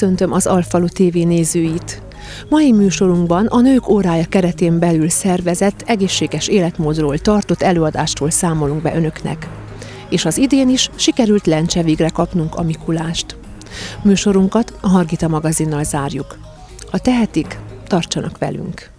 Köszöntöm az Alfalu TV nézőit! Mai műsorunkban a Nők órája keretén belül szervezett egészséges életmódról tartott előadástól számolunk be önöknek. És az idén is sikerült lencse végre kapnunk a Mikulást. Műsorunkat a Hargita magazinnal zárjuk. Ha tehetik, tartsanak velünk!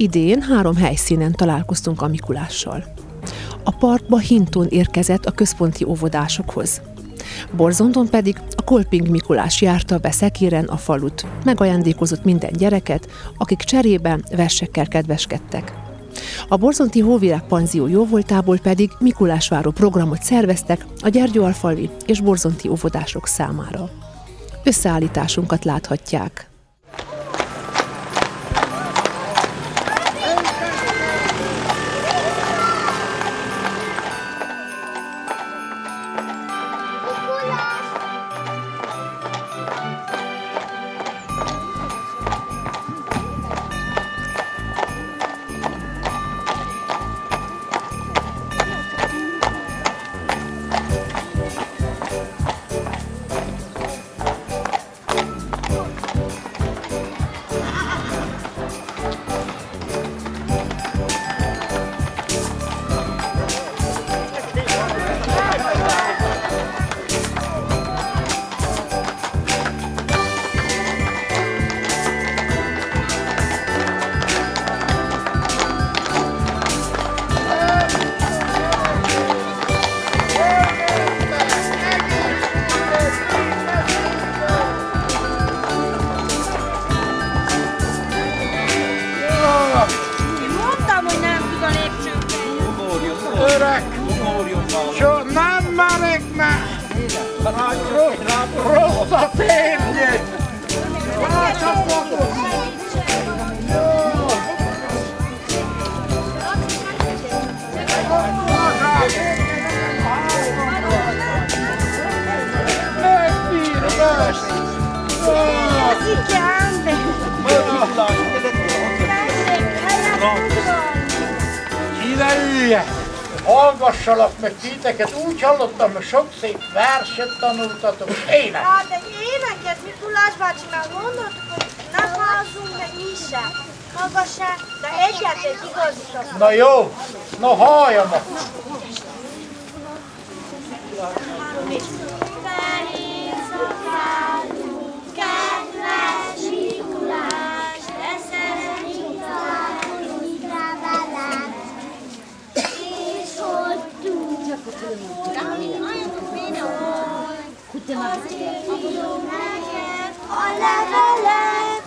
Idén három helyszínen találkoztunk a Mikulással. A parkba Hinton érkezett a központi óvodásokhoz. Borzonton pedig a Kolping Mikulás járta be Szekéren a falut, megajándékozott minden gyereket, akik cserében versekkel kedveskedtek. A Borzonti Hóvirág Panzió jóvoltából pedig Mikulásváró programot szerveztek a Gyergyóalfali és Borzonti óvodások számára. Összeállításunkat láthatják. Meg titeket, úgy hallottam, hogy sok szép verset tanultatok, ének. Hát egy éneket Mikulás bácsi már mondott, hogy ne fázzunk meg mi se. Maga se, de egyet egy Na jó, na halljam akkor. Kedves a levelet,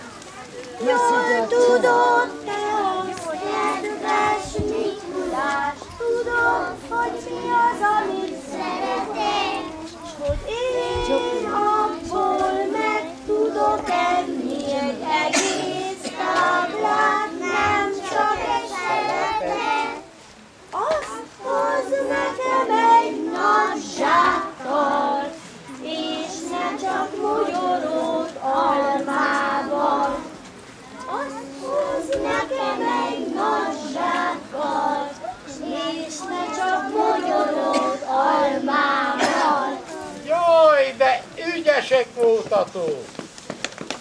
jól tudod te azt, kedves Mikulás, tudod, hogy mi az, amit szeretnék, hogy én abból Jaj, de ügyesek voltatok!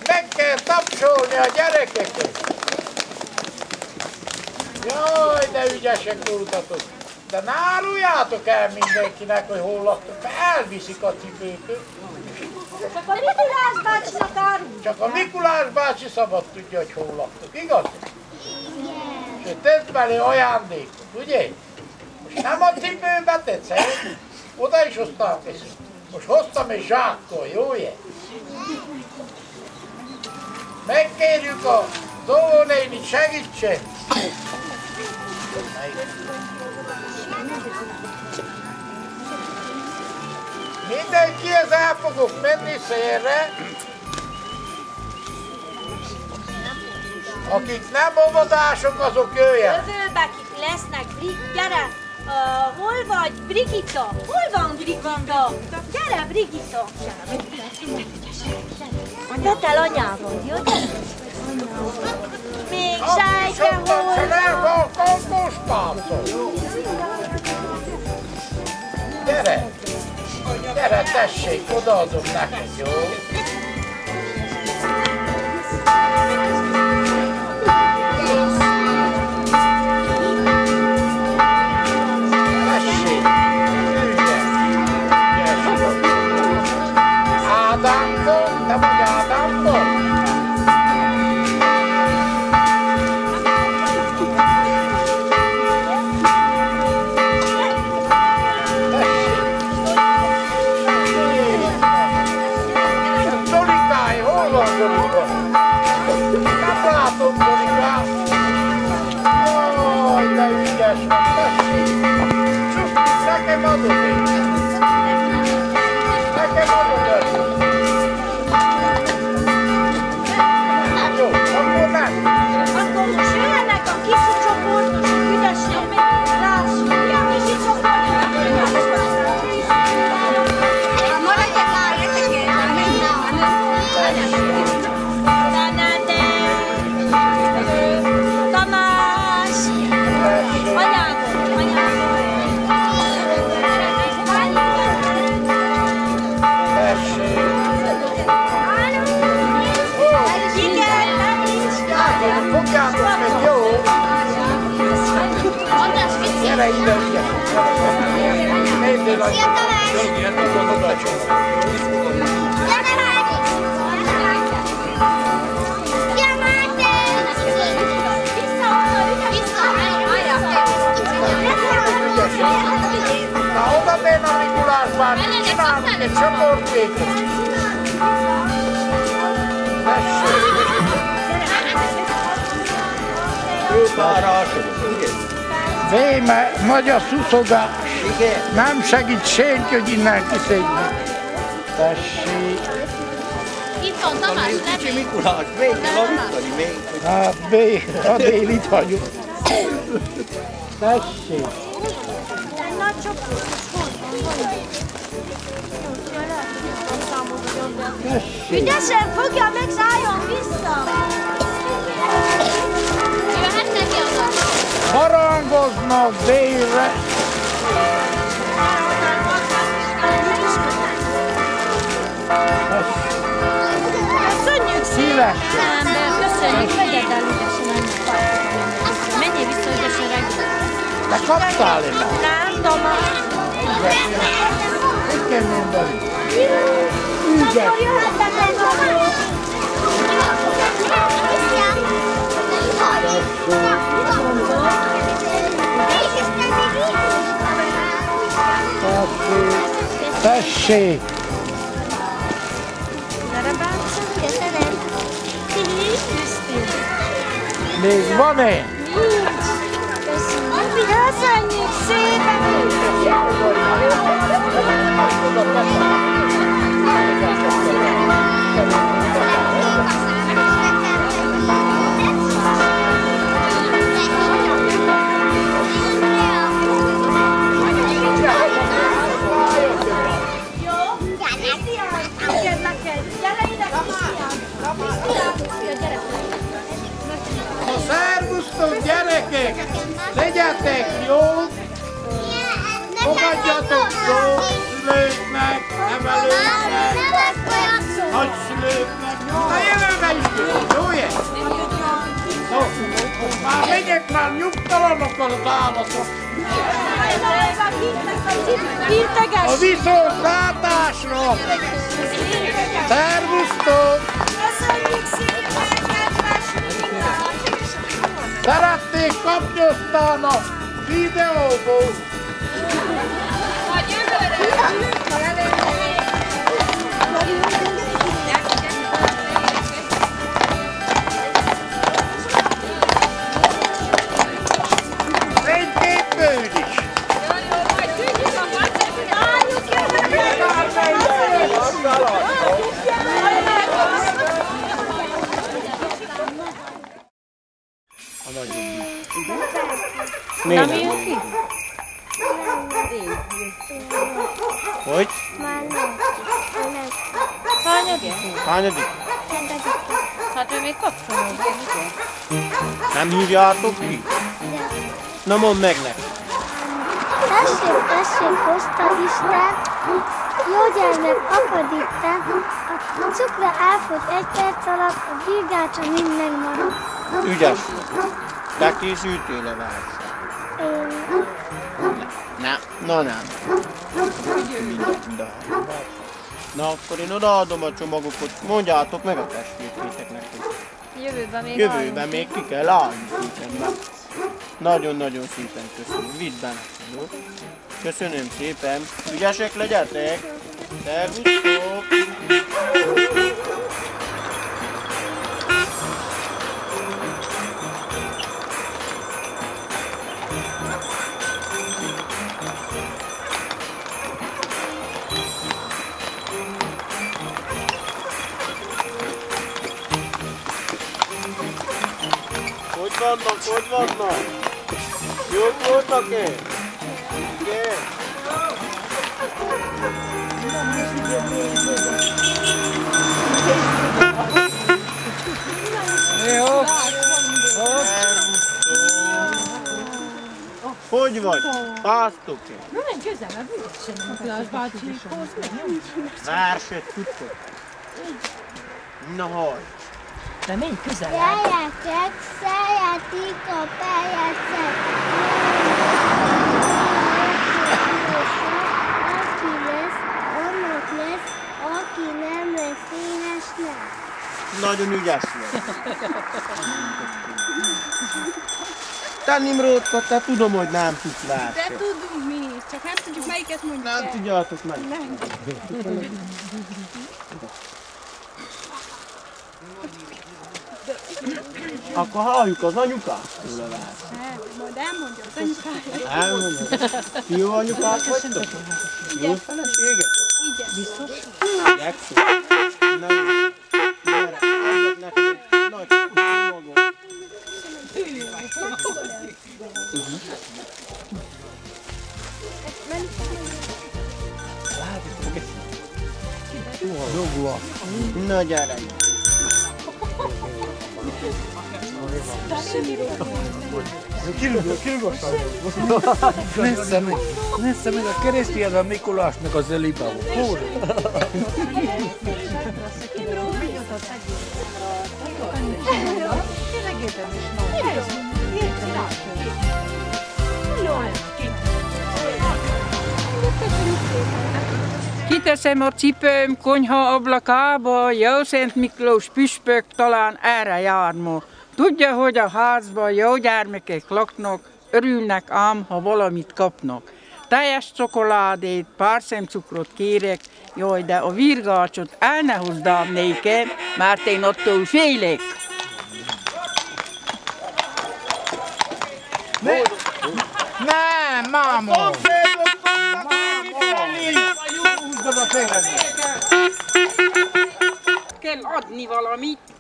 Meg kell tapsolni a gyerekeket! Jaj, de ügyesek voltatok! De ne áruljátok el mindenkinek, hogy hol laktok, elviszik a cipőtöt. Csak a Mikulás bácsinak árul. Csak a Mikulás bácsi szabad tudja, hogy hol laktok, igaz? És ő tett belé ajándékot, ugye? Most nem a cipőbe tetszett, oda is hoztam ezt. Most hoztam egy zsákkal, jó ugye? Megkérjük a néni segítsen. Mindenkihez el fogok menni szélre. Akik nem óvodások, azok jöjjenek. Jövőbe kik lesznek, gyere! Uh, hol vagy, Brigitta? Hol van Brigitta? Gyere Brigitta! Tedd el anyával, jó? Még nem hol van. Gyere! Gyere, tessék, odaadom neked, jó? Tessék, Nézzél a Na oda menne a Mikulás bácsi, csinálunk nagy a szuszogás. Nem segít senki, hogy innen kiszedjük. Tessék. Itt van Tamás, nem Kicsi Mikulás, még kell aludtani, még. Hát a dél itt vagyunk. Tessék. Nagy csoportos Tessék. Ügyesen fogja meg, szálljon vissza! Jöhetnek ki oda? Harangoznak délre. Szépen! de Köszönjük, vegyed el ügyesen anyát. Menjél vissza ügyesen reggel. Te kaptál egy Nem, Tamás. Hogy kell mondani? Ügyes. Tessék. Még van-e? Nincs. Köszönjük szépen! Kérlek egy. Gyere ide, Krisztián! A szervusztok gyerekek! Legyetek jók! Fogadjatok jó szülőknek, nevelőknek, nagyszülőknek. Na jövőbe is jó? No, már megyek már nyugtalanok az állatok. A viszontlátásra! Szervusztok! Szerették kapni aztán a videóból. Fényképből Nem hívjátok ki? Na mondd meg nekem. Tessék, tessék, hozta Isten, jó gyermek, apad itten, a cukra elfogy egy perc alatt, a virgácsa mind megmarad. Ügyes vagy. De verset? Én Nem. Na nem. De. Na akkor én odaadom a csomagokat, mondjátok meg a testvérkéteknek, hogy Jövőben még jövőben még ki kell állni. Nagyon-nagyon szépen köszönöm. Vidd jó? Köszönöm szépen. Ügyesek legyetek. Szervusztok! Vannak, hogy vannak? Jók voltak-e? Igen. Szervusztok. Hogy vagy? Fáztok-e? Verset tudtok? Na hallj! Gyerekek, szeretik a percet. Aki lesz, annak lesz, aki nem lesz éhes lesz. Nagyon ügyes vagy. Te Nimrodka, te tudom, hogy nem tudsz De verset. tudunk mi is, csak nem tudjuk melyiket mondjuk Nem tudjátok meg. Akkor halljuk az anyukát. tőle verset. Nem, Majd elmondja az anyukája. Elmondja. Jó anyukát vagytok? Jó feleségek? Igen. Biztos? Na jó. Gyere, adjak neki egy nagy csomagot. Na gyere. Messze megy, messze megy a keresztény a Mikulásnak az eliba. Hol? Kiteszem a cipőm konyha ablakába, jó Miklós püspök talán erre jár ma. Tudja, hogy a házban jó gyermekek laknak, örülnek ám, ha valamit kapnak. Teljes csokoládét, pár szemcukrot kérek, jaj, de a virgácsot el ne hozdám nékem, mert én attól félek. Nem, mámom! Kell adni valamit.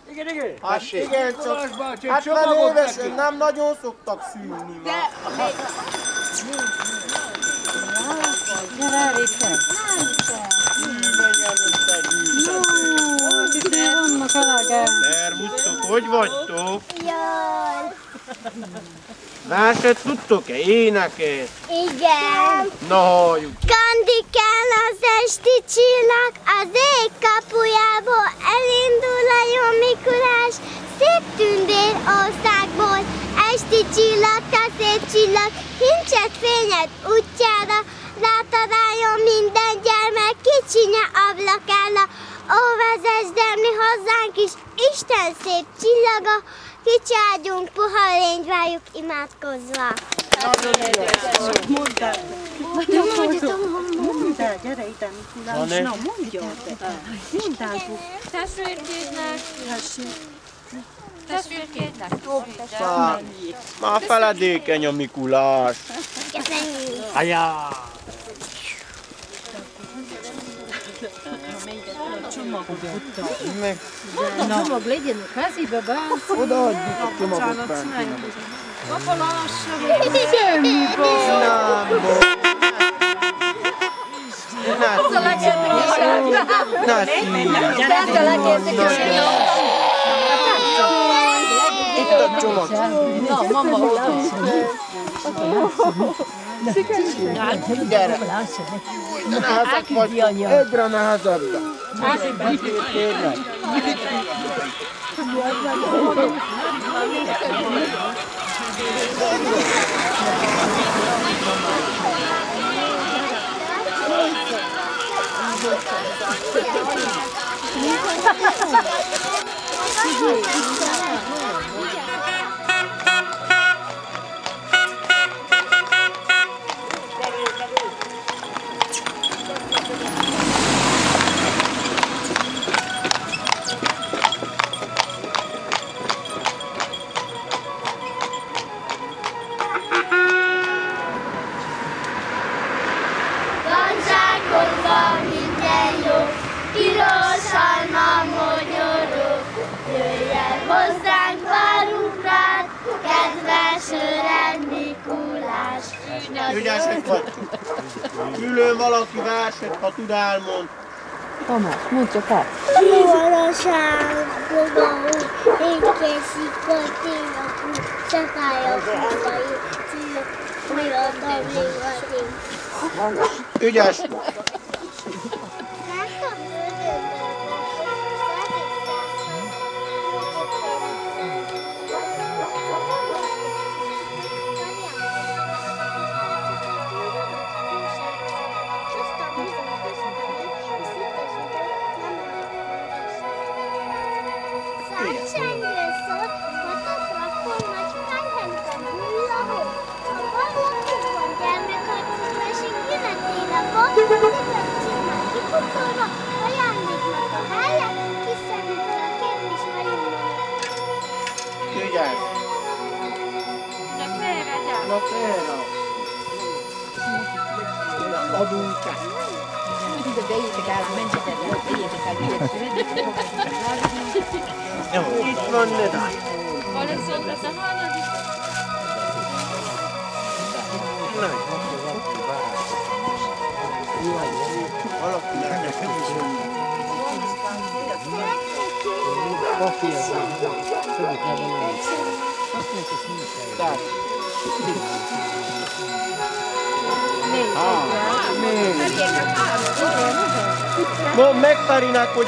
Hát igen, csak 70 évesen nem nagyon szoktak szülni. De Szervusztok, hogy vagytok? Jaj. Verset tudtok-e? Éneket? Igen. Na halljuk. Kandikán az esti csillag, az ég kapujából elindul a jó Mikulás, szép tündér országból. Esti csillag, te szép csillag, kincset fényed útjára, látod álljon minden gyermek, kicsinye ablakára. Ó, vezess de mi hozzánk is, Isten szép csillaga, kicsi ágyunk, puha lényt várjuk imádkozva. Na ne. Testvérkétnek. Testvérkétnek. Szá- Már feledékeny a Mikulás. Köszönjük. Ajá! Meg Csomag legyen a kezébe, be. odaadjuk a csomagot bent. Apa lassan. Nem, bo- a legérdekesebb. Ez a legérdekesebb. Itt a csomag. Na, mama, Gyere. Ne nehezek vagy. Egyre nehezebb. Kérlek. Gazdságon Ügyesek vagy. Külön valaki verset, ha tud elmond. Tamás, mondd csak el. Pirosan ékezik a tényapú, szakája fúzai, cillok, miatt még vagyunk. Ügyes. Félre, gyere. Na félre. Adunk el. Jó, itt van Nedá. Alexandra, te hanyadik? Valaki nekem is Tehát. Mondd meg Ferinek, hogy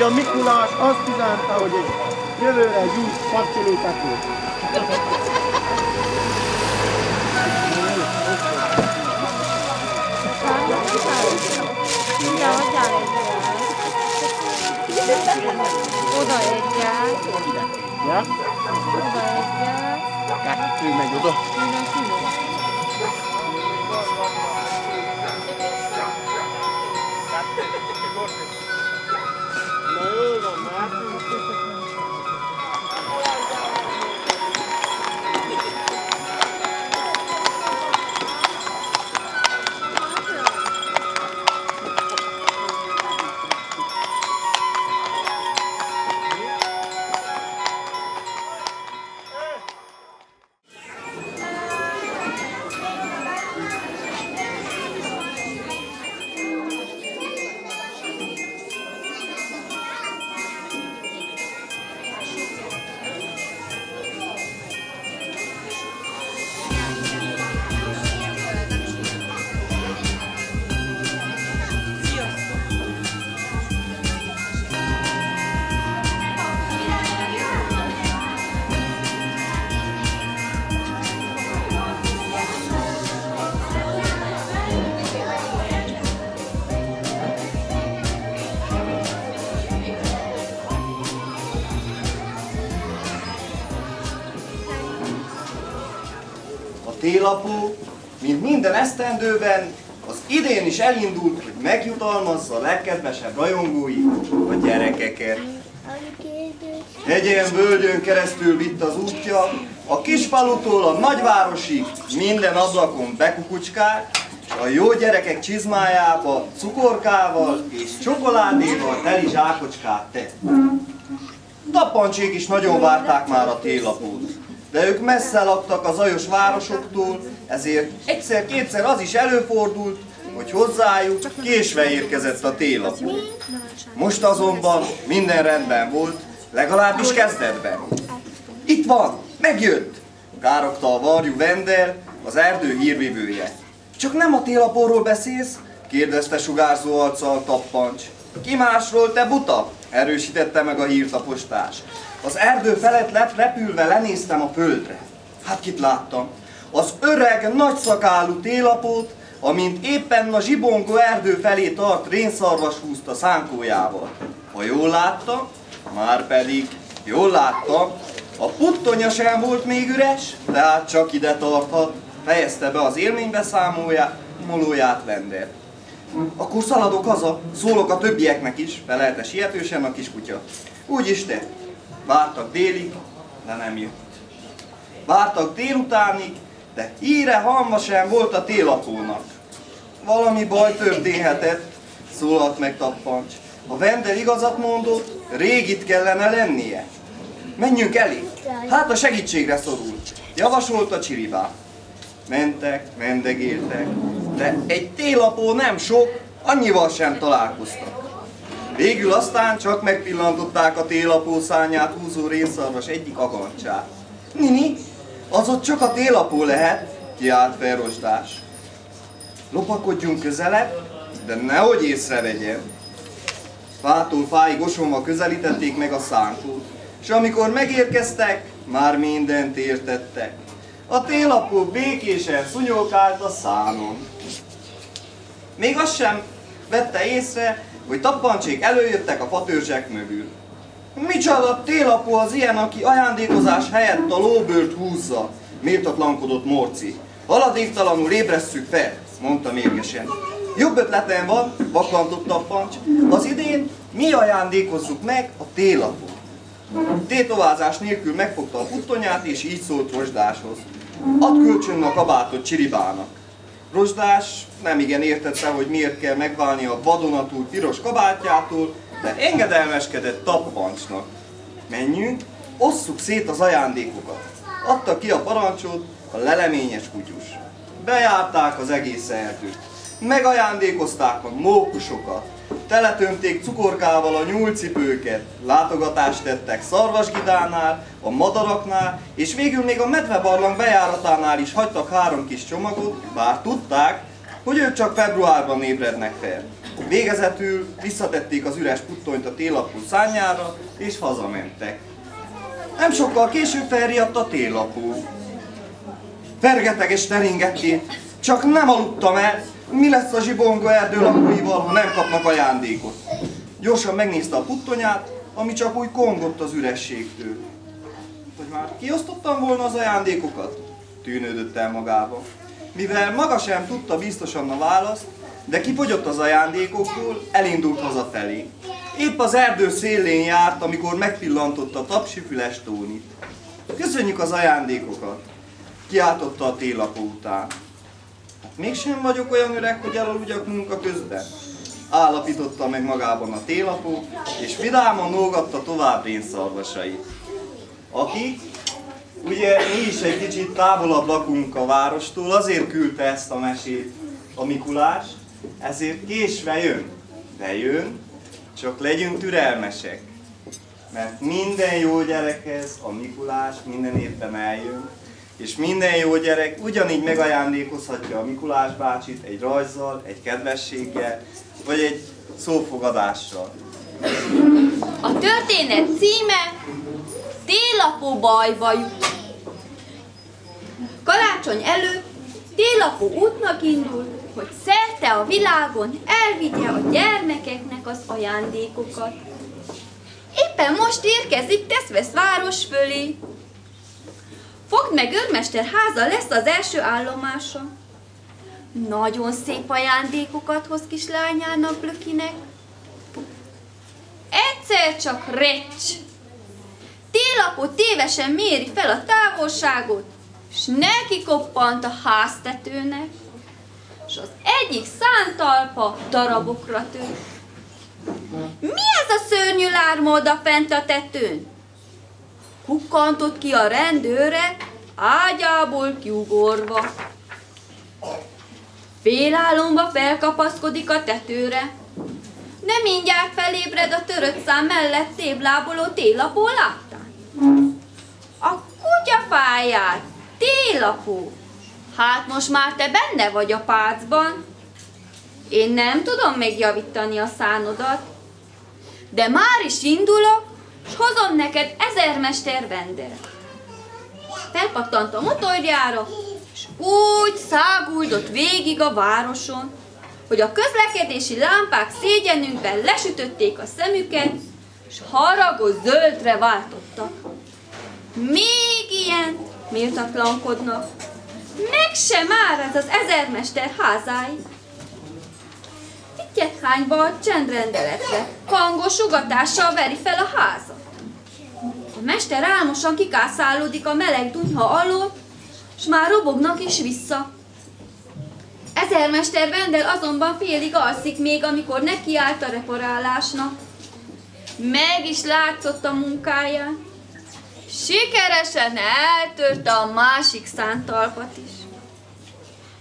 a Mikulás azt üzente, hogy egy jövőre kapcsolótetőt. Ide adjál egyet. Oda egyet. Ja? Oda egyet. Kettő megy oda. Na télapó, mint minden esztendőben, az idén is elindult, hogy megjutalmazza a legkedvesebb rajongói, a gyerekeket. Hegyen, völgyön keresztül vitt az útja, a kisfalutól a nagyvárosig minden ablakon bekukucskált, és a jó gyerekek csizmájába cukorkával és csokoládéval teli zsákocskát tett. Tappancsék is nagyon várták már a télapót, de ők messze laktak az ajos városoktól, ezért egyszer-kétszer az is előfordult, hogy hozzájuk késve érkezett a télapó. Most azonban minden rendben volt, legalábbis kezdetben. Itt van, megjött! Károgta a varjú Vender, az erdő hírvivője. Csak nem a télapóról beszélsz? kérdezte sugárzó arccal tappancs. Ki másról, te buta? erősítette meg a hírtapostás. Az erdő felett lep repülve lenéztem a földre. Hát kit láttam? Az öreg, nagyszakálú télapót, amint éppen a zsibongó erdő felé tart rénszarvas húzta szánkójával. Ha jól láttam, már pedig jól láttam, a puttonya sem volt még üres, tehát csak ide tarthat, fejezte be az élménybeszámolóját, molóját Vender. Akkor szaladok haza, szólok a többieknek is, felelte sietősen a kiskutya. Úgy is te. Vártak délig, de nem jött. Vártak délutánig, de híre halma sem volt a télapónak. Valami baj történhetett, szólalt meg tappancs. A vendel igazat mondott, rég itt kellene lennie. Menjünk elé, hát a segítségre szorul, javasolta Csiribá. Mentek, mendegéltek, de egy télapó nem sok, annyival sem találkoztak. Végül aztán csak megpillantották a télapó szányát húzó rénszarvas egyik agancsát. Nini, az ott csak a télapó lehet, kiált fel. Lopakodjunk közelebb, de nehogy észrevegyen. Fától fáig osonva közelítették meg a szánkót, és amikor megérkeztek, már mindent értettek. A télapó békésen szunyokált a szánon. Még azt sem vette észre, hogy tappancsék előjöttek a fatörzsek mögül. Micsoda télapó az ilyen, aki ajándékozás helyett a lóbőrt húzza, méltatlankodott Morci. Haladéktalanul ébresszük fel, mondta mérgesen. Jobb ötletem van, vakantott tappancs. Az idén mi ajándékozzuk meg a télapót. Tétovázás nélkül megfogta a puttonyát, és így szólt Rozsdáshoz. Add kölcsön a kabátot Csiribának. Rozsdás nem igen értette, hogy miért kell megválni a vadonatúl piros kabátjától, de engedelmeskedett tappancsnak. Menjünk, osszuk szét az ajándékokat. Adta ki a parancsot a leleményes kutyus. Bejárták az egész erdőt. Megajándékozták a mókusokat, teletömték cukorkával a nyúlcipőket, látogatást tettek Szarvasgidánál, a madaraknál, és végül még a medvebarlang bejáratánál is hagytak három kis csomagot, bár tudták, hogy ők csak februárban ébrednek fel. Végezetül visszatették az üres puttonyt a télapó szányára, és hazamentek. Nem sokkal később felriadt a télapó. Fergeteg és teringették, csak nem aludtam el, mi lesz a zsibonga erdő lakóival, ha nem kapnak ajándékot? Gyorsan megnézte a puttonyát, ami csak úgy kongott az ürességtől. Hogy már kiosztottam volna az ajándékokat? Tűnődött el magába. Mivel maga sem tudta biztosan a választ, de kifogyott az ajándékokból, elindult hazafelé. Épp az erdő szélén járt, amikor megpillantotta a tapsifüles Tónit. Köszönjük az ajándékokat! Kiáltotta a télapó után. Mégsem vagyok olyan öreg, hogy elaludjak munka közben. Állapította meg magában a télapó, és vidáman nógatta tovább rénszarvasait. Akik, ugye mi is egy kicsit távolabb lakunk a várostól, azért küldte ezt a mesét a Mikulás, ezért késve jön. De jön, csak legyünk türelmesek. Mert minden jó gyerekhez a Mikulás minden évben eljön, és minden jó gyerek ugyanígy megajándékozhatja a Mikulás bácsit egy rajzzal, egy kedvességgel, vagy egy szófogadással. A történet címe Télapó bajba jut. Karácsony előtt Télapó útnak indul, hogy szerte a világon elvigye a gyermekeknek az ajándékokat. Éppen most érkezik Teszvesz város fölé, Fogd meg őrmester háza lesz az első állomása. Nagyon szép ajándékokat hoz kislányának Blökinek. Egyszer csak recs. Télapó tévesen méri fel a távolságot, s neki koppant a háztetőnek, és az egyik szántalpa darabokra tört. Mi ez a szörnyű lárma oda fent a tetőn? Kukkantott ki a rendőre, ágyából kiugorva. Félálomba felkapaszkodik a tetőre. Nem mindjárt felébred a törött szám mellett tébláboló télapó láttán. A kutyafáját, télapó. Hát most már te benne vagy a pácban. Én nem tudom megjavítani a szánodat, de már is indulok, és hozom neked ezermester venderet. Felpattant a motorjára, és úgy száguldott végig a városon, hogy a közlekedési lámpák szégyenünkben lesütötték a szemüket, és haragos zöldre váltottak. Még ilyen méltatlankodnak. Meg se már ez az ezermester házáig. Fittyethányba a csendrendeletre, hangos sugatással veri fel a házat. A mester álmosan kikászálódik a meleg dunyha alól, s már robognak is vissza. Ezermester Vendel azonban félig alszik még, amikor nekiállt a reparálásnak. Meg is látszott a munkáján. Sikeresen eltörte a másik szántalpat is.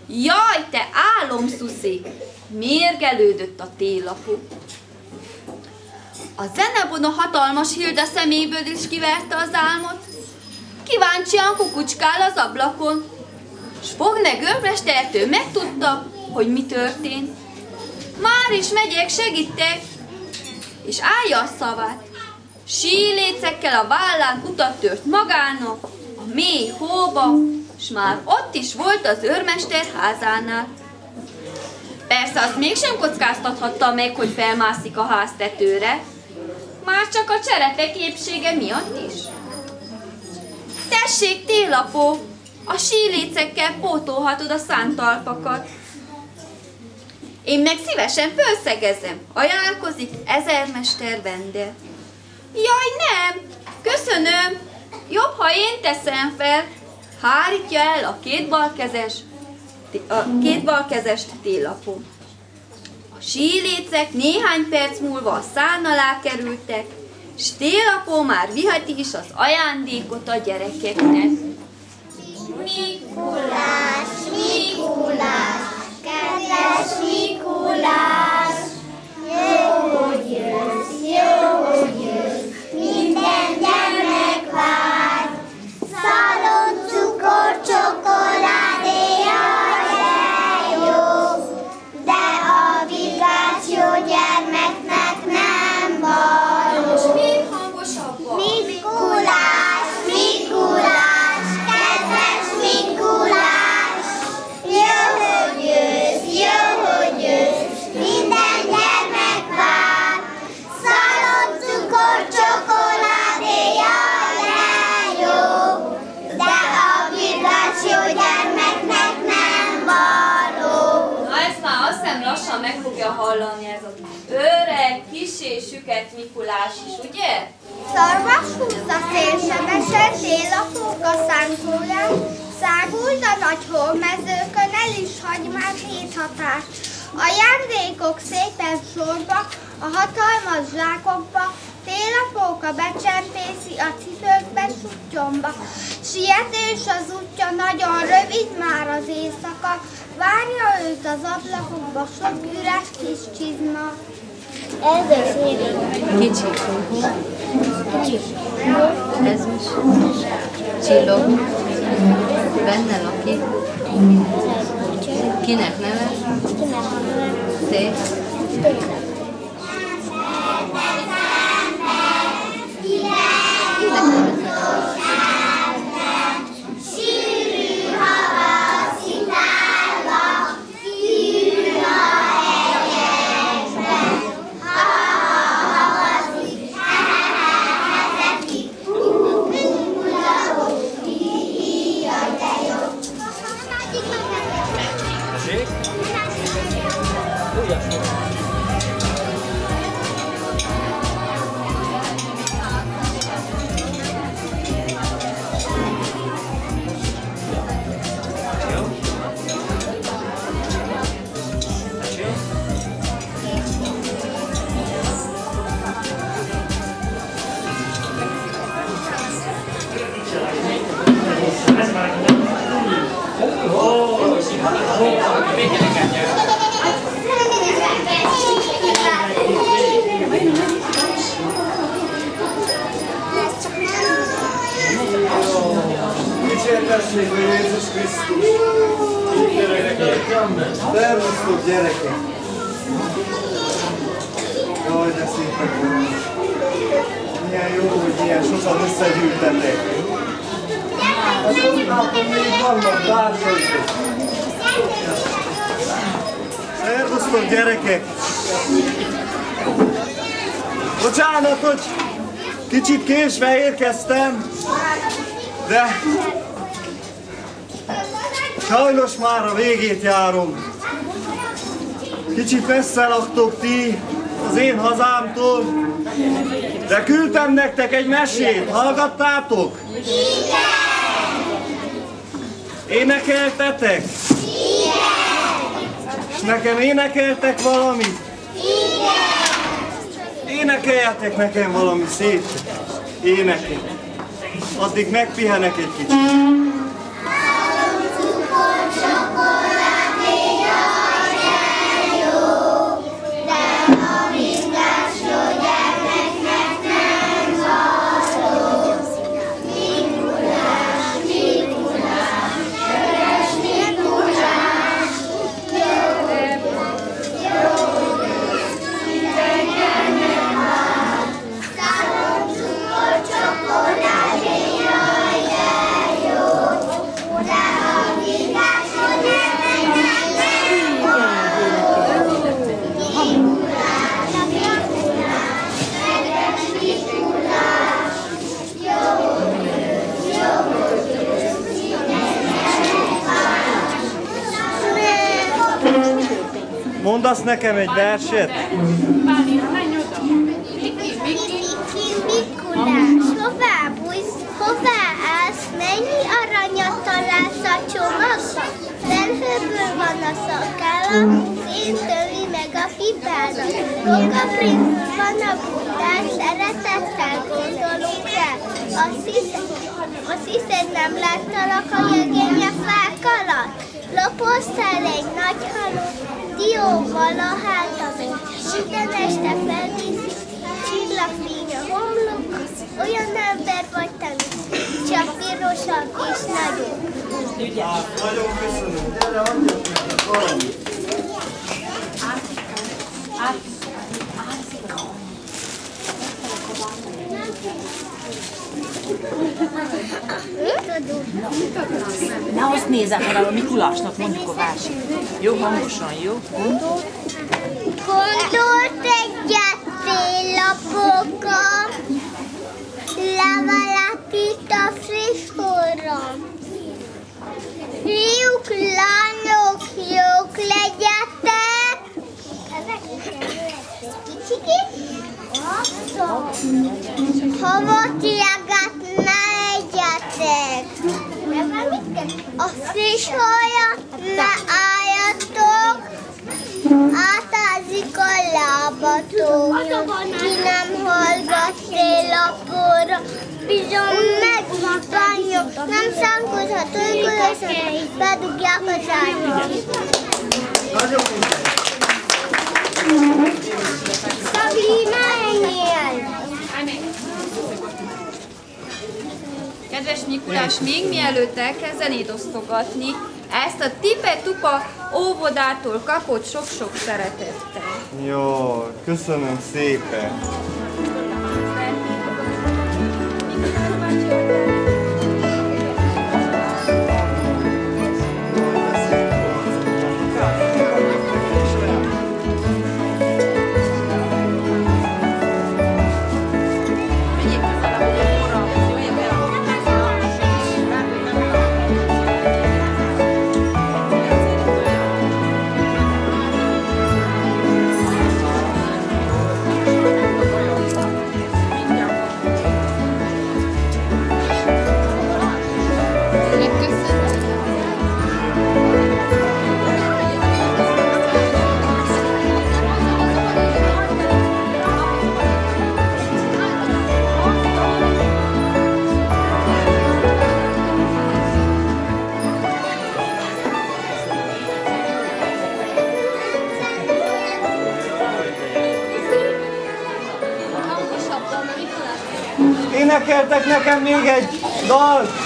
Jaj, te álomszuszik! Mérgelődött a télapó. A zenebona hatalmas Hilda szeméből is kiverte az álmot. Kíváncsian kukucskál az ablakon. S Fogne görmestertől megtudta, hogy mi történt. Már is megyek, segítek, és állja a szavát. Sílécekkel a vállán utat tört magának, a mély hóba, s már ott is volt az őrmester házánál. Persze azt mégsem kockáztathatta meg, hogy felmászik a ház tetőre, már csak a cserepe képsége miatt is. Tessék, télapó, a sílécekkel pótolhatod a szántalpakat. Én meg szívesen fölszegezem, ajánlkozik ezermester vendel. Jaj, nem, köszönöm, jobb, ha én teszem fel, hárítja el a két balkezes, a két balkezest télapó. A sílécek néhány perc múlva a szán alá kerültek, s télapó már viheti is az ajándékot a gyerekeknek. Mikulás, Mikulás, Kicsit messze laktok ti az én hazámtól, de küldtem nektek egy mesét, hallgattátok? Énekeltetek? És nekem énekeltek valamit? Énekeljetek nekem valami szép éneket. Addig megpihenek egy kicsit. Mondasz nekem egy verset? Mikulás, hová bújsz, hová állsz, mennyi aranyat találsz a csomagba? Felhőből van a szakállam, széntöli meg a pipádat. Kokaprinc van a bután, rá. Azt hiszed, azt hiszed nem láttalak a jögény a fák alatt? Lopoztál egy nagy halut, dióval a hátadon. Minden este felviszik, csillagfény a homlok, olyan ember vagy te, csak pirosabb és nagyobb. Nagyon köszönöm. Gyere, adjak neked valamit. Ne azt nézze fel, a Mikulásnak mondjuk a verset. Jó, hangosan, jó? Gondol? Gondolt egyet féllapoka, levelek itt a friskóra. Fiúk, lányok, jók legyetek! Kicsikét? Havatiagat ne egyetek! A friss hajat ne álljatok! Átázik a lábatok, ki nem hallgat félapóra, bizony megbánjuk, nem szánkozhat ölkölösen, bedugják az árnyat. Nagyon Szabli, menjél! Kedves Mikulás, még mielőtt elkezdenéd osztogatni, ezt a tipe-tupa óvodától kapott sok-sok szeretettel. Jó, köszönöm szépen. Nekem még egy dalt!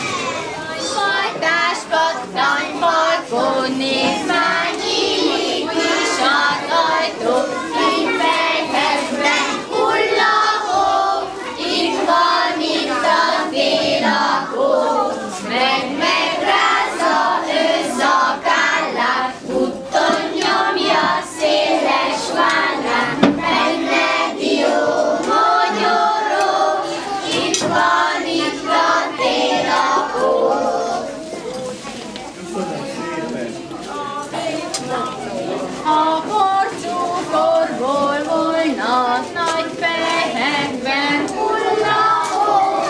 A porcúkorból volna nagy fehekben hullahó,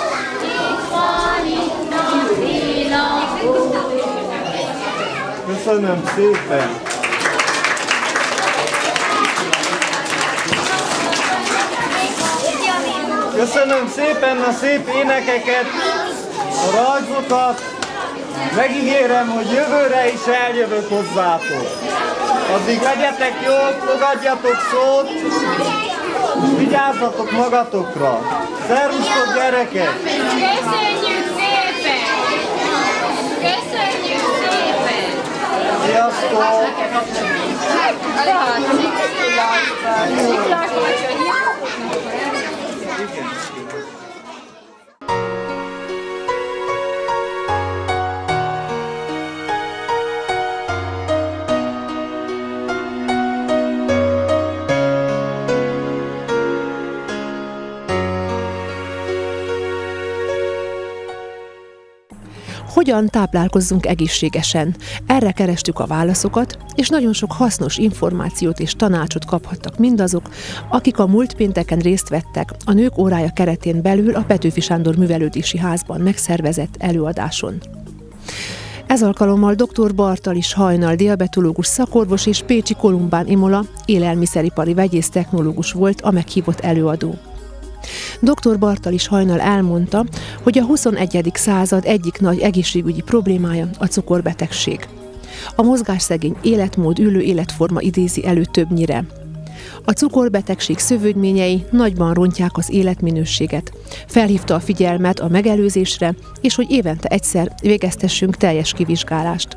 itt van itt a télakó. Köszönöm szépen! Köszönöm szépen a szép énekeket, a rajzokat. Megígérem, hogy jövőre is eljövök hozzátok. Addig legyetek jók, fogadjatok szót, vigyázzatok magatokra. Szervusztok gyerekek! Köszönjük szépen! Köszönjük szépen! Sziasztok! Hogyan táplálkozzunk egészségesen? Erre kerestük a válaszokat, és nagyon sok hasznos információt és tanácsot kaphattak mindazok, akik a múlt pénteken részt vettek a Nők órája keretén belül a Petőfi Sándor Művelődési Házban megszervezett előadáson. Ez alkalommal dr. Bartalis Hajnal, diabetológus szakorvos és Pécsi Kolumbán Imola, élelmiszeripari vegyész technológus volt a meghívott előadó. Dr. Bartalis Hajnal elmondta, hogy a 21. század egyik nagy egészségügyi problémája a cukorbetegség. A mozgásszegény életmód, ülő életforma idézi elő többnyire. A cukorbetegség szövődményei nagyban rontják az életminőséget. Felhívta a figyelmet a megelőzésre, és hogy évente egyszer végeztessünk teljes kivizsgálást.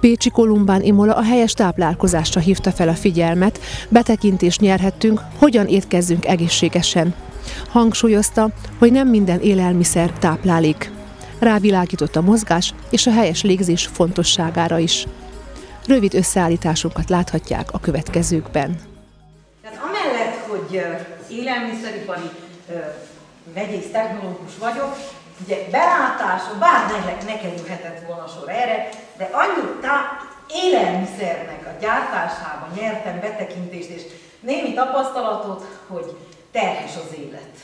Pécsi Kolumbán Imola a helyes táplálkozásra hívta fel a figyelmet, betekintést nyerhettünk, hogyan étkezzünk egészségesen. Hangsúlyozta, hogy nem minden élelmiszer táplálék. Rávilágított a mozgás és a helyes légzés fontosságára is. Rövid összeállításunkat láthatják a következőkben. Tehát amellett, hogy élelmiszeripari vegyész technológus vagyok, ugye belátásom, bár ne, ne kerülhetett volna sor erre, de annyi tá- élelmiszernek a gyártásában nyertem betekintést és némi tapasztalatot, hogy terhes az élet.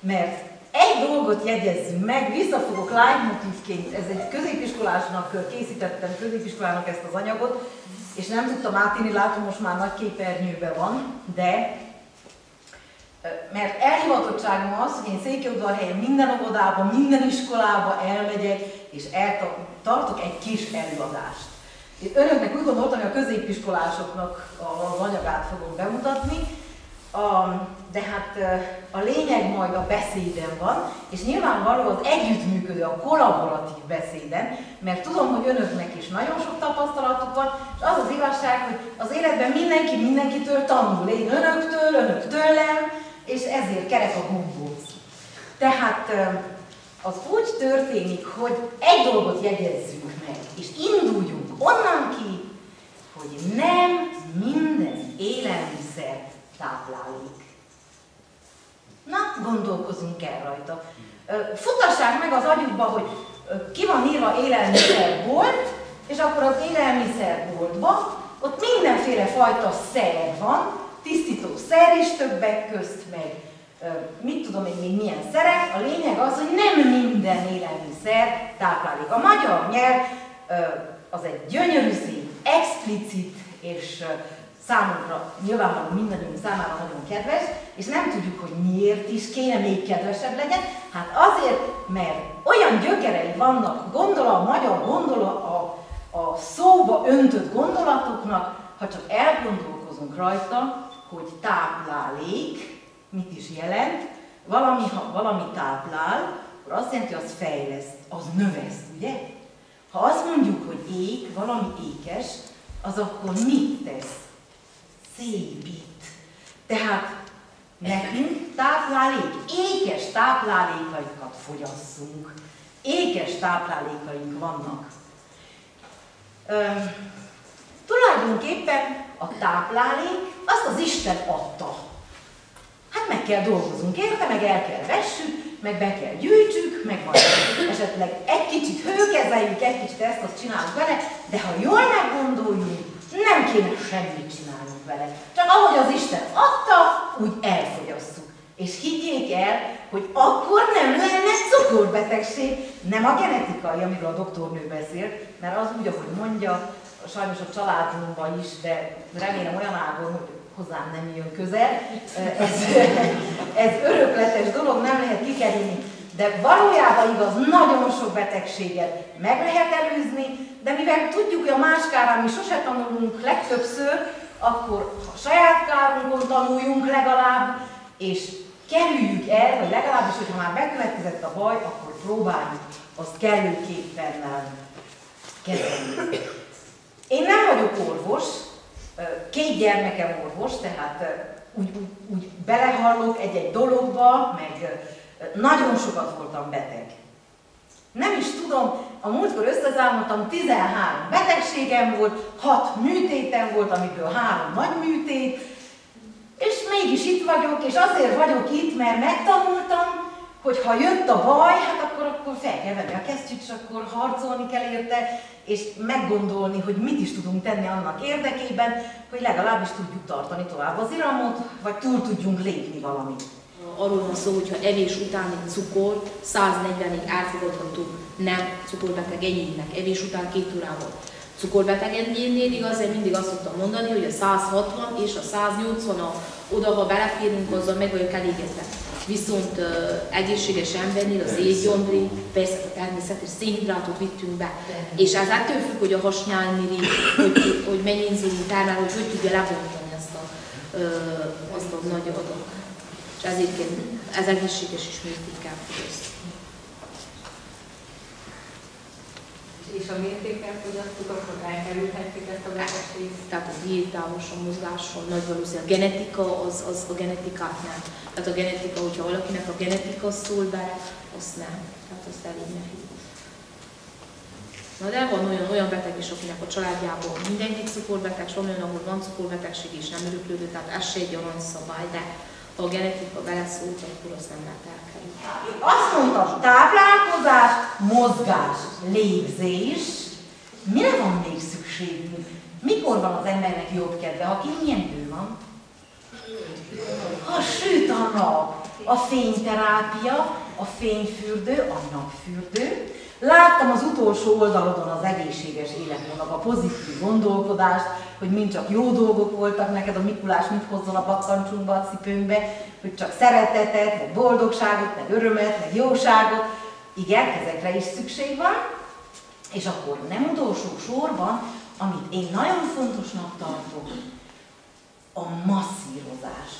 Mert egy dolgot jegyezzünk meg, vissza fogok leitmotivként, ez egy középiskolásnak készítettem, középiskolának ezt az anyagot, és nem tudtam átírni, látom most már nagy képernyőben van, de mert elhivatottságom az, hogy én Székelyudvarhelyen minden óvodába, minden iskolába elmegyek, és tartok egy kis előadást. Én önöknek úgy gondoltam, hogy a középiskolásoknak az anyagát fogom bemutatni, a, de hát a lényeg majd a beszéden van, és nyilvánvaló az együttműködő, a kollaboratív beszéden, mert tudom, hogy önöknek is nagyon sok tapasztalatuk van, és az az igazság, hogy az életben mindenki mindenkitől tanul. Én önöktől, önök tőlem, és ezért kerek a gombóc. Tehát az úgy történik, hogy egy dolgot jegyezzünk meg, és induljunk onnan ki, hogy nem minden élelmiszer táplálék. Na, gondolkozunk el rajta. Futassák meg az agyukba, hogy ki van írva élelmiszerbolt, és akkor az élelmiszerboltban ott mindenféle fajta szer van, tisztító szer is többek közt, meg mit tudom én még milyen szerek. A lényeg az, hogy nem minden élelmiszer táplálék. A magyar nyelv az egy gyönyörű szép, explicit és számunkra, nyilvánvalóan mindannyiunk számára nagyon kedves, és nem tudjuk, hogy miért is kéne még kedvesebb legyen. Hát azért, mert olyan gyökerei vannak gondola, a magyar gondola, a, a szóba öntött gondolatoknak, ha csak elgondolkozunk rajta, hogy táplálék, mit is jelent, valami, ha valami táplál, akkor azt jelenti, hogy az fejleszt, az növeszt, ugye? Ha azt mondjuk, hogy ék, valami ékes, az akkor mit tesz? Szépít. Tehát nekünk táplálék, ékes táplálékaikat fogyasszunk. Ékes táplálékaink vannak. Üm, tulajdonképpen a táplálék azt az Isten adta. Hát meg kell dolgozunk érte, meg el kell vessük, meg be kell gyűjtsük, meg majd esetleg egy kicsit hőkezeljük, egy kicsit ezt azt csinálunk vele, de ha jól meggondoljunk, nem kéne semmit csinálnunk vele. Csak ahogy az Isten adta, úgy elfogyasszuk. És higgyék el, hogy akkor nem lenne cukorbetegség, nem a genetikai, amiről a doktornő beszélt, mert az úgy, ahogy mondja, sajnos a családunkban is, de remélem olyan ágon, hogy hozzám nem jön közel. Ez, ez örökletes dolog, nem lehet kikerülni. De valójában igaz, nagyon sok betegséget meg lehet előzni, de mivel tudjuk, hogy a más kárán mi sose tanulunk legtöbbször, akkor ha saját kárunkon tanuljunk legalább, és kerüljük el, vagy legalábbis, hogyha már bekövetkezett a baj, akkor próbáljuk azt kellőképpen kezelni. Én nem vagyok orvos, két gyermekem orvos, tehát úgy, úgy, úgy belehallok egy-egy dologba, meg nagyon sokat voltam beteg. Nem is tudom, a múltkor összezámoltam, 13 betegségem volt, 6 műtétem volt, amiből 3 nagy műtét, és mégis itt vagyok, és azért vagyok itt, mert megtanultam, hogy ha jött a baj, hát akkor, akkor fel kell venni a kesztyűt, és akkor harcolni kell érte, és meggondolni, hogy mit is tudunk tenni annak érdekében, hogy legalábbis tudjuk tartani tovább az iramot, vagy túl tudjunk lépni valamit. Arról van szó, hogyha evés utáni cukor 140-ig elfogadható nem cukorbeteg egyének, evés után két órával. Cukorbeteg egyénnél azért mindig azt szoktam mondani, hogy a 160 és a 180 a oda, ha beleférünk, azzal meg vagyok elégedve. Viszont uh, egészséges embernél az étgyomri, persze a természetes szénhidrátot vittünk be, és ez ettől függ, hogy a hasnyálmiri, hogy, hogy mennyi inzulin termel, hogy hogy tudja lebontani ezt a, uh, azt a nagy adat. És ezért ez egészséges is mértékkel fogyaszt. és a mértékkel fogyasztuk, akkor elkerülhetjük ezt a betegséget? Tehát a diétámoson, mozgáson, nagy valószínűleg a genetika, az, az a genetikát nem. Tehát a genetika, hogyha valakinek a genetika szól be, azt nem. Tehát azt elég nehéz. Na de van olyan, olyan beteg is, akinek a családjában mindenki cukorbeteg, és van olyan, ahol van cukorbetegség és nem öröklődő, tehát ez se egy aranyszabály, de ha a genetika beleszólt, akkor azt nem lehet elkerülni. Azt mondtam, táplálkozás, mozgás, légzés. Mire van még szükségünk? Mikor van az embernek jobb kedve? Ha milyen idő van? Ha süt a nap, a fényterápia, a fényfürdő, a napfürdő. Láttam az utolsó oldalodon az egészséges életmódnak a pozitív gondolkodást, hogy mind csak jó dolgok voltak neked, a Mikulás mit hozzon a bakkancsunkba, a cipőnkbe, hogy csak szeretetet, meg boldogságot, meg örömet, meg jóságot. Igen, ezekre is szükség van. És akkor nem utolsó sorban, amit én nagyon fontosnak tartok, a masszírozás,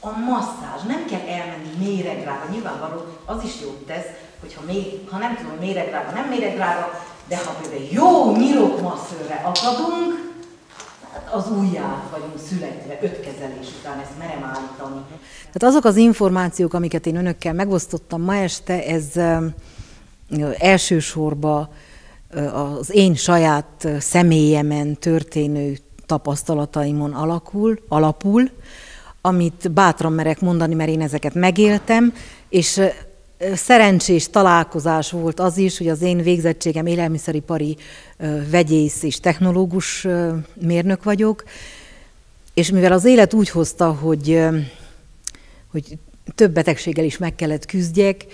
a masszázs. Nem kell elmenni méregrába, nyilvánvaló az is jót tesz, hogyha még, ha nem tudom, méregrába, nem méregrába, de ha például jó nyirokmasszőre akadunk, hát az újját vagyunk születve, öt kezelés után, ezt merem állítani. Tehát azok az információk, amiket én önökkel megosztottam ma este, ez elsősorban az én saját személyemen történő tapasztalataimon alakul, alapul, amit bátran merek mondani, mert én ezeket megéltem, és szerencsés találkozás volt az is, hogy az én végzettségem élelmiszeripari vegyész és technológus mérnök vagyok, és mivel az élet úgy hozta, hogy, hogy több betegséggel is meg kellett küzdjek,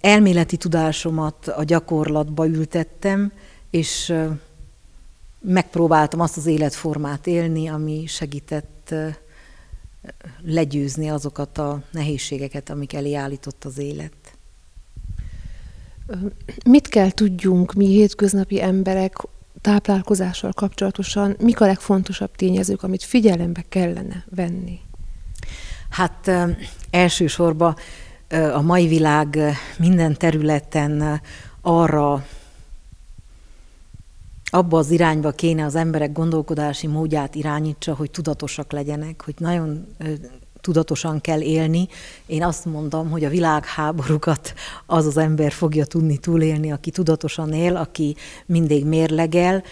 elméleti tudásomat a gyakorlatba ültettem, és megpróbáltam azt az életformát élni, ami segített legyőzni azokat a nehézségeket, amik elé állított az élet. Mit kell tudjunk mi hétköznapi emberek táplálkozással kapcsolatosan, mik a legfontosabb tényezők, amit figyelembe kellene venni? Hát elsősorban a mai világ minden területen arra abba az irányba kéne az emberek gondolkodási módját irányítsa, hogy tudatosak legyenek, hogy nagyon tudatosan kell élni. Én azt mondom, hogy a világháborúkat az az ember fogja tudni túlélni, aki tudatosan él, aki mindig mérlegel,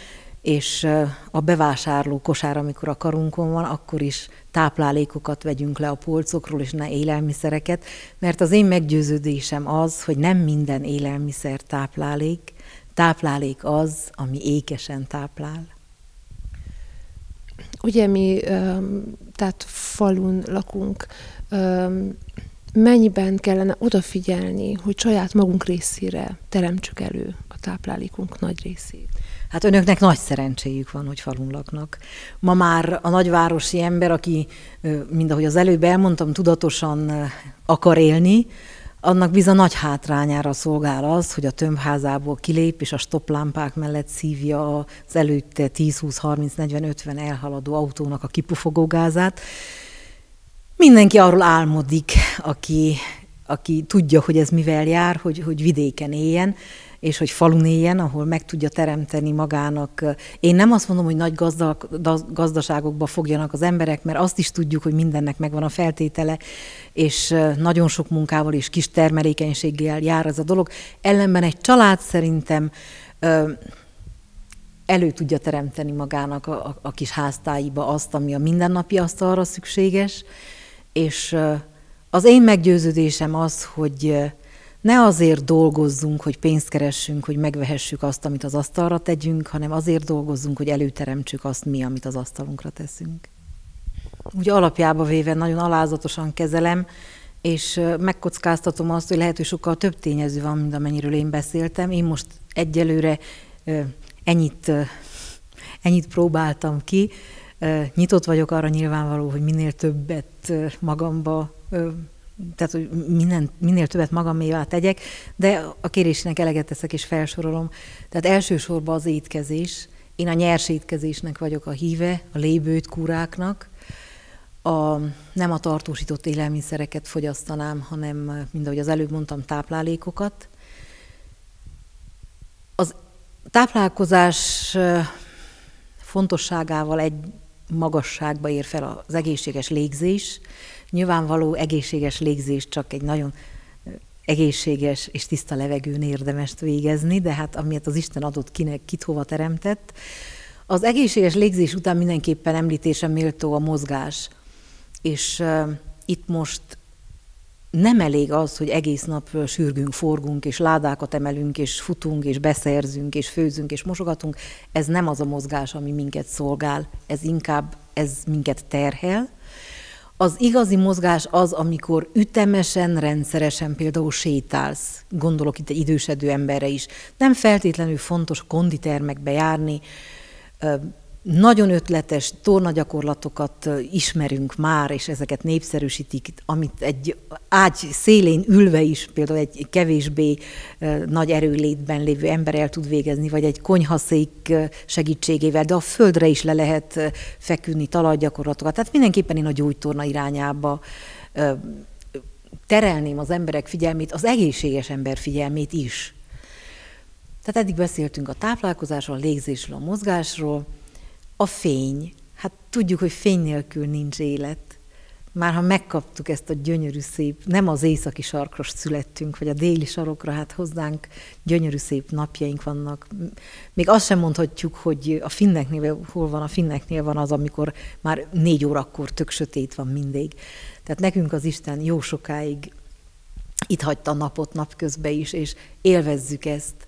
és a bevásárló kosár, amikor a karunkon van, akkor is táplálékokat vegyünk le a polcokról, és ne élelmiszereket, mert az én meggyőződésem az, hogy nem minden élelmiszer táplálék, táplálék az, ami ékesen táplál. Ugye mi, tehát falun lakunk, mennyiben kellene odafigyelni, hogy saját magunk részére teremtsük elő a táplálékunk nagy részét? Hát önöknek nagy szerencséjük van, hogy falun laknak. Ma már a nagyvárosi ember, aki, mind ahogy az előbb elmondtam, tudatosan akar élni, annak bizony nagy hátrányára szolgál az, hogy a tömbházából kilép, és a stoplámpák mellett szívja az előtte 10, 20, 30, 40, 50 elhaladó autónak a kipufogógázát. Mindenki arról álmodik, aki, aki tudja, hogy ez mivel jár, hogy, hogy vidéken éljen, és hogy falun éljen, ahol meg tudja teremteni magának. Én nem azt mondom, hogy nagy gazda, gazdaságokba fogjanak az emberek, mert azt is tudjuk, hogy mindennek megvan a feltétele, és nagyon sok munkával és kis termelékenységgel jár ez a dolog. Ellenben egy család szerintem elő tudja teremteni magának a, a, a kis háztáiba azt, ami a mindennapi asztalra szükséges, és az én meggyőződésem az, hogy ne azért dolgozzunk, hogy pénzt keressünk, hogy megvehessük azt, amit az asztalra tegyünk, hanem azért dolgozzunk, hogy előteremtsük azt mi, amit az asztalunkra teszünk. Úgy alapjába véve nagyon alázatosan kezelem, és megkockáztatom azt, hogy lehet, hogy sokkal több tényező van, mint amennyiről én beszéltem. Én most egyelőre ennyit, ennyit próbáltam ki. Nyitott vagyok arra nyilvánvaló, hogy minél többet magamba tehát hogy minden, minél többet magamévá tegyek, de a kérésnek eleget teszek és felsorolom. Tehát elsősorban az étkezés. Én a nyers étkezésnek vagyok a híve, a lébőt kúráknak. A, nem a tartósított élelmiszereket fogyasztanám, hanem, mint ahogy az előbb mondtam, táplálékokat. Az táplálkozás fontosságával egy magasságba ér fel az egészséges légzés, Nyilvánvaló egészséges légzés csak egy nagyon egészséges és tiszta levegőn érdemes végezni, de hát amiért az Isten adott kinek, kit hova teremtett. Az egészséges légzés után mindenképpen említése méltó a mozgás. És uh, itt most nem elég az, hogy egész nap sürgünk, forgunk, és ládákat emelünk, és futunk, és beszerzünk, és főzünk, és mosogatunk. Ez nem az a mozgás, ami minket szolgál, ez inkább ez minket terhel, az igazi mozgás az, amikor ütemesen, rendszeresen például sétálsz. Gondolok itt egy idősedő emberre is. Nem feltétlenül fontos konditermekbe járni, nagyon ötletes tornagyakorlatokat ismerünk már, és ezeket népszerűsítik, amit egy ágy szélén ülve is, például egy kevésbé nagy erőlétben lévő ember el tud végezni, vagy egy konyhaszék segítségével, de a földre is le lehet feküdni talajgyakorlatokat. Tehát mindenképpen én a gyógytorna irányába terelném az emberek figyelmét, az egészséges ember figyelmét is. Tehát eddig beszéltünk a táplálkozásról, a légzésről, a mozgásról, a fény. Hát tudjuk, hogy fény nélkül nincs élet. Már ha megkaptuk ezt a gyönyörű szép, nem az északi sarkra születtünk, vagy a déli sarokra, hát hozzánk gyönyörű szép napjaink vannak. Még azt sem mondhatjuk, hogy a finneknél, hol van, a finneknél van az, amikor már négy órakor tök sötét van mindig. Tehát nekünk az Isten jó sokáig itt hagyta a napot napközben is, és élvezzük ezt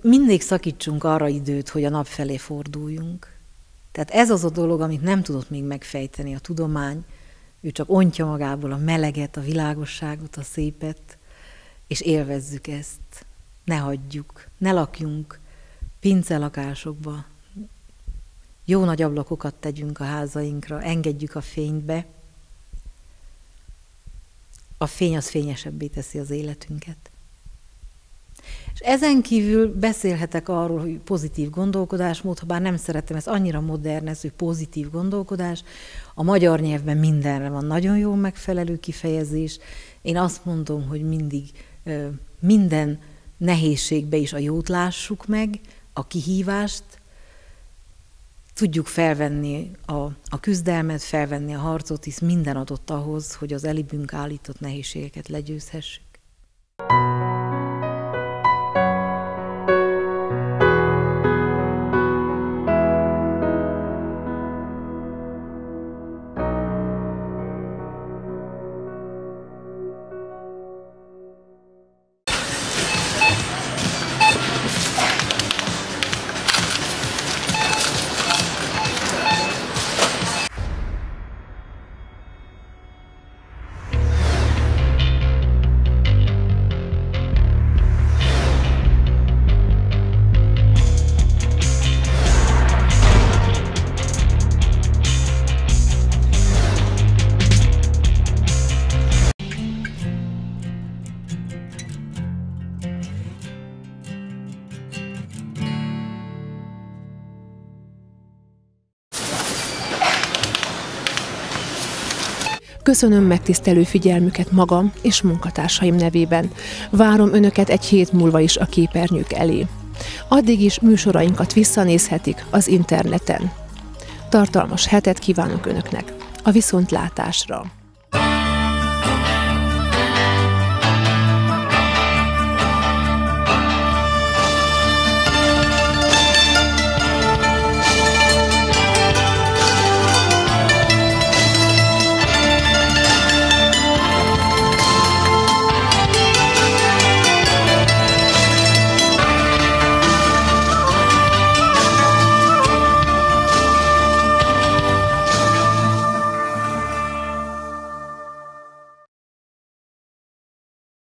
mindig szakítsunk arra időt, hogy a nap felé forduljunk. Tehát ez az a dolog, amit nem tudott még megfejteni a tudomány, ő csak ontja magából a meleget, a világosságot, a szépet, és élvezzük ezt. Ne hagyjuk, ne lakjunk pincelakásokba, jó nagy ablakokat tegyünk a házainkra, engedjük a fénybe. A fény az fényesebbé teszi az életünket. És ezen kívül beszélhetek arról, hogy pozitív gondolkodásmód, ha bár nem szeretem, ez annyira modern, ez, hogy pozitív gondolkodás. A magyar nyelvben mindenre van nagyon jó megfelelő kifejezés. Én azt mondom, hogy mindig minden nehézségbe is a jót lássuk meg, a kihívást, tudjuk felvenni a, a küzdelmet, felvenni a harcot, hisz minden adott ahhoz, hogy az elibünk állított nehézségeket legyőzhessük. Köszönöm megtisztelő figyelmüket magam és munkatársaim nevében. Várom Önöket egy hét múlva is a képernyők elé. Addig is műsorainkat visszanézhetik az interneten. Tartalmas hetet kívánok Önöknek. A viszontlátásra!